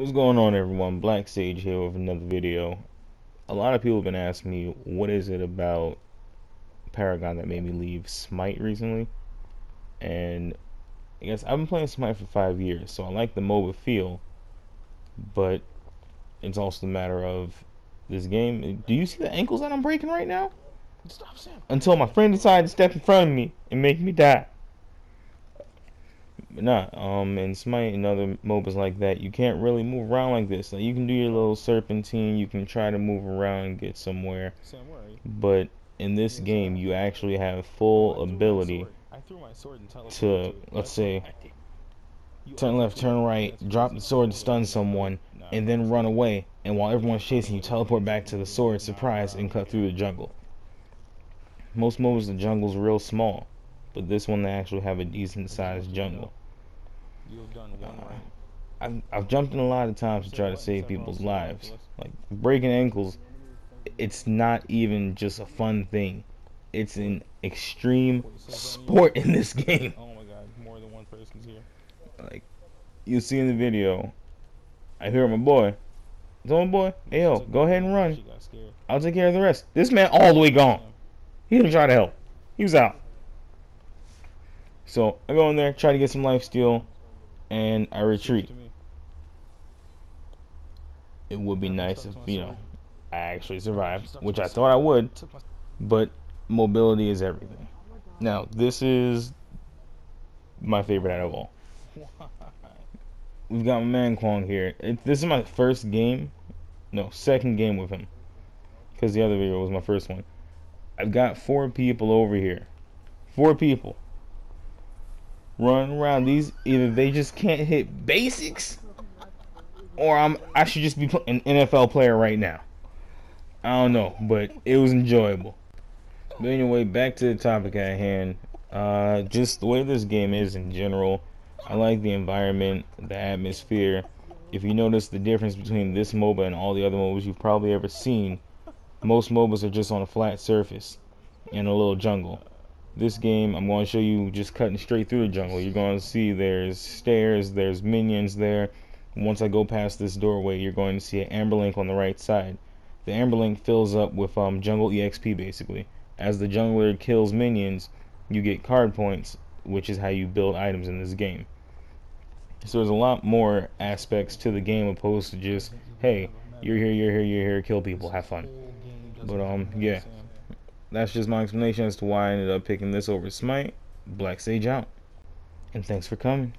What's going on everyone? Black Sage here with another video. A lot of people have been asking me what is it about Paragon that made me leave Smite recently. And I guess I've been playing Smite for five years, so I like the MOBA feel. But it's also a matter of this game. Do you see the ankles that I'm breaking right now? Stop, Sam. Until my friend decided to step in front of me and make me die. But nah, um, in Smite and other MOBAs like that, you can't really move around like this. Like you can do your little serpentine, you can try to move around and get somewhere. Sam, where are you? But in this game, you actually have full ability to, let's say, turn left, turn right, drop the sword to stun someone, and then run away. And while everyone's chasing you, teleport back to the sword, surprise, and cut through the jungle. Most MOBAs, the jungle's real small, but this one they actually have a decent sized jungle. Uh, I've, I've jumped in a lot of times to try to save people's lives. Like breaking ankles, it's not even just a fun thing. It's an extreme sport in this game. Oh my god, more than one person's here. Like you see in the video, I hear my boy. Tell my boy, hey yo, go ahead and run. She got scared. I'll take care of the rest. This man all the way gone. He didn't try to help. He was out. So I go in there, try to get some life steal, and I retreat. It would be nice if, you know, I actually survived, which I thought I would, but mobility is everything. Now, this is my favorite out of all. We've got man Kwang here. It, this is my first game, no, second game with him, because the other video was my first one. I've got four people over here, four people running around. These either they just can't hit basics, or I'm I should just be an NFL player right now. I don't know, but it was enjoyable. But anyway, back to the topic at hand. Uh, just the way this game is in general. I like the environment, the atmosphere. If you notice the difference between this MOBA and all the other MOBAs you've probably ever seen, most MOBAs are just on a flat surface in a little jungle. This game, I'm going to show you just cutting straight through the jungle. You're going to see there's stairs, there's minions there. Once I go past this doorway, you're going to see an Amber Link on the right side. The Amber Link fills up with um, jungle EXP basically. As the jungler kills minions, you get card points, which is how you build items in this game. So there's a lot more aspects to the game opposed to just, hey, you're here, you're here, you're here, kill people, have fun. But um, yeah, that's just my explanation as to why I ended up picking this over Smite. Black Sage out, and thanks for coming.